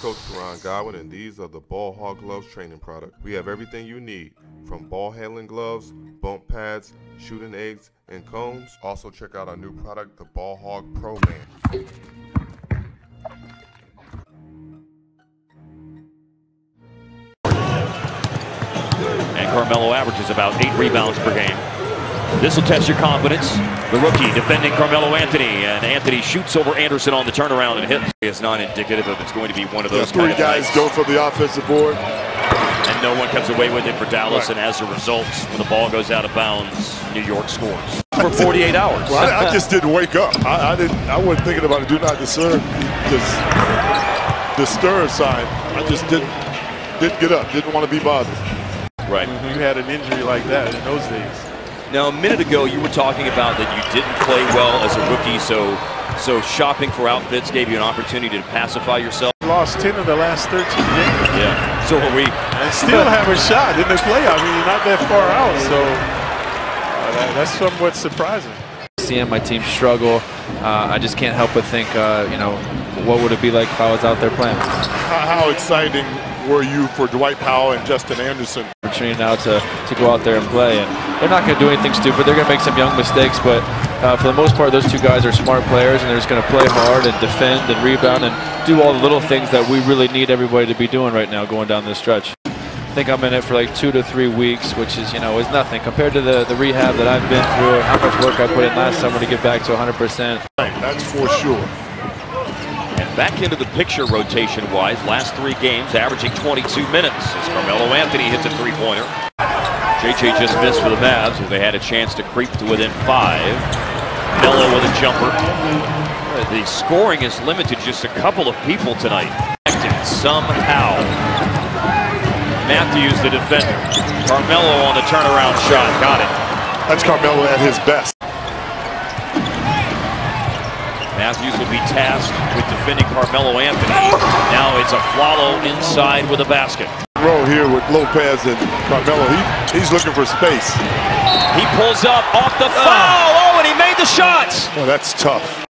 Coach Karan Godwin, and these are the Ball Hog Gloves training product. We have everything you need, from ball handling gloves, bump pads, shooting eggs, and cones. Also check out our new product, the Ball Hog Pro Man. And Carmelo averages about eight rebounds per game. This will test your confidence. The rookie defending Carmelo Anthony, and Anthony shoots over Anderson on the turnaround and hits. It's not indicative of it's going to be one of Yeah, those three kind of guys nights. go for the offensive board. and no one comes away with it for Dallas. Right. And as a result, when the ball goes out of bounds, New York scores for 48 hours. Well, I, I just didn't wake up. I, I didn't. I wasn't thinking about a do not disturb. This disturb sign. I just didn't didn't get up. Didn't want to be bothered. Right. Mm-hmm. You had an injury like that in those days. Now, a minute ago, you were talking about that you didn't play well as a rookie, so so shopping for outfits gave you an opportunity to pacify yourself. Lost 10 of the last 13 games. Yeah. So are we? And still have a shot in the playoff. I mean, you're not that far out, so uh, that, that's somewhat surprising. seeing my team struggle, uh, I just can't help but think, uh, you know, what would it be like if I was out there playing? How, how exciting were you for Dwight Powell and Justin Anderson? Opportunity now to, to go out there and play, and they're not going to do anything stupid. They're going to make some young mistakes, but uh, for the most part, those two guys are smart players, and they're just going to play hard and defend and rebound and do all the little things that we really need everybody to be doing right now going down this stretch. I think I'm in it for like two to three weeks, which is, you know, is nothing compared to the, the rehab that I've been through and how much work I put in last summer to get back to 100%. That's for sure. And back into the picture rotation-wise, last three games averaging 22 minutes as Carmelo Anthony hits a three-pointer. JJ just missed for the Mavs as they had a chance to creep to within five. Melo with a jumper. The scoring is limited just a couple of people tonight. Somehow. Matthews, the defender. Carmelo on the turnaround shot. Got it. That's Carmelo at his best. Matthews will be tasked with defending Carmelo Anthony. Now it's a follow inside with a basket. Row here with Lopez and Carmelo. He, he's looking for space. He pulls up off the ah. foul. Oh, and he made the shot. Well, that's tough.